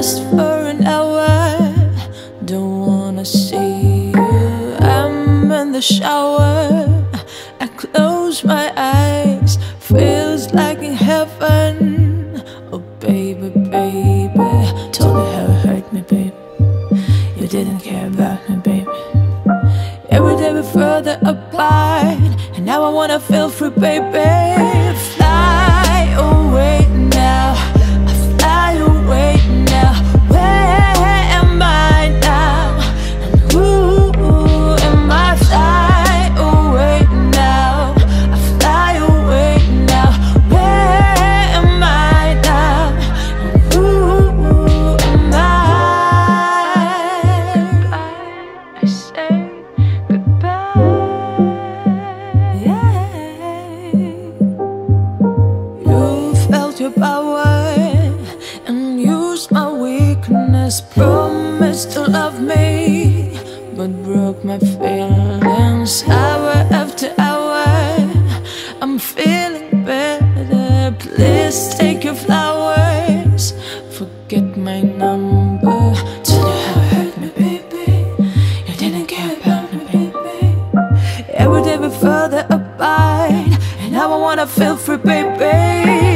just for an hour. Don't wanna see you. I'm in the shower. I close my eyes, feels like in heaven. Oh, baby, baby. Told you how it hurt me, baby. You didn't care about me, baby. Every day we're further apart, and now I wanna feel free, baby. Your power and used my weakness. Promised to love me, but broke my feelings hour after hour. I'm feeling better. Please take your flowers. Forget my number. Tell you how it hurt me, baby. You didn't care about me, baby. Every day we're further apart, and now I wanna feel free, baby.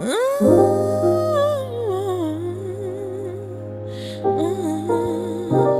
Mm-hmm. Mm-hmm. mm-hmm.